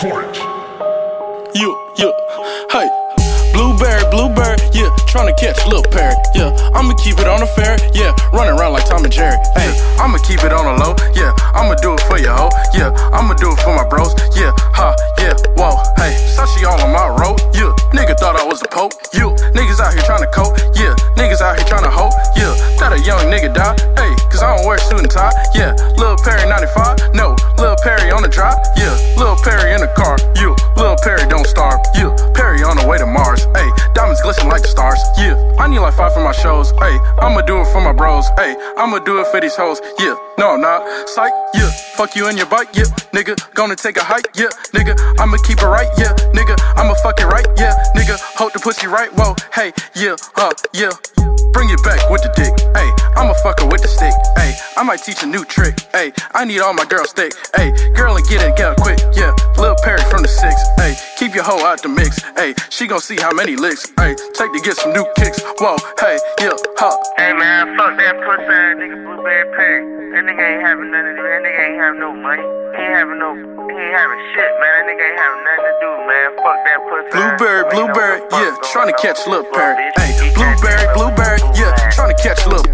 Fight. You, yeah, hey. Blueberry, blueberry, yeah, tryna catch little Perry, yeah. I'ma keep it on the fair, yeah, running around like Tom and Jerry. Hey, I'ma keep it on the low, yeah, I'ma do it for you, ho, yeah, I'ma do it for my bros, yeah, ha, yeah, whoa, hey, Sashi all on my road, yeah, nigga thought I was the Pope, yeah, niggas out here tryna cope, yeah, niggas out here tryna hope, yeah, that a young nigga die, hey, cause I don't wear suit and tie, yeah, Lil Perry 95, no, for my shows, hey, I'ma do it for my bros, hey, I'ma do it for these hoes, yeah, no I'm not, psych, yeah, fuck you in your bike, yeah, nigga, gonna take a hike, yeah, nigga, I'ma keep it right, yeah, nigga, I'ma fuck it right, yeah, nigga, hold the pussy right, whoa, hey, yeah, uh, yeah. Bring it back with the dick, ayy. I'm a fucker with the stick, ayy. I might teach a new trick, ayy. I need all my girls thick, ayy. Girl and get it, get your hoe out the mix, ayy. She gon' see how many licks, ayy. Take to get some new kicks, whoa, hey, yeah, huh. Hey man, fuck that pussy ass nigga Blueberry Perry. That nigga ain't having nothing to do. That nigga ain't having no money. He ain't having no. He ain't having shit, man. That nigga ain't having nothing to do, man. Fuck that pussy. Blueberry, blueberry, yeah, fuck tryna catch. Lil Perry. Hey, blueberry, blueberry, yeah, tryna catch Lil Perry. Hey.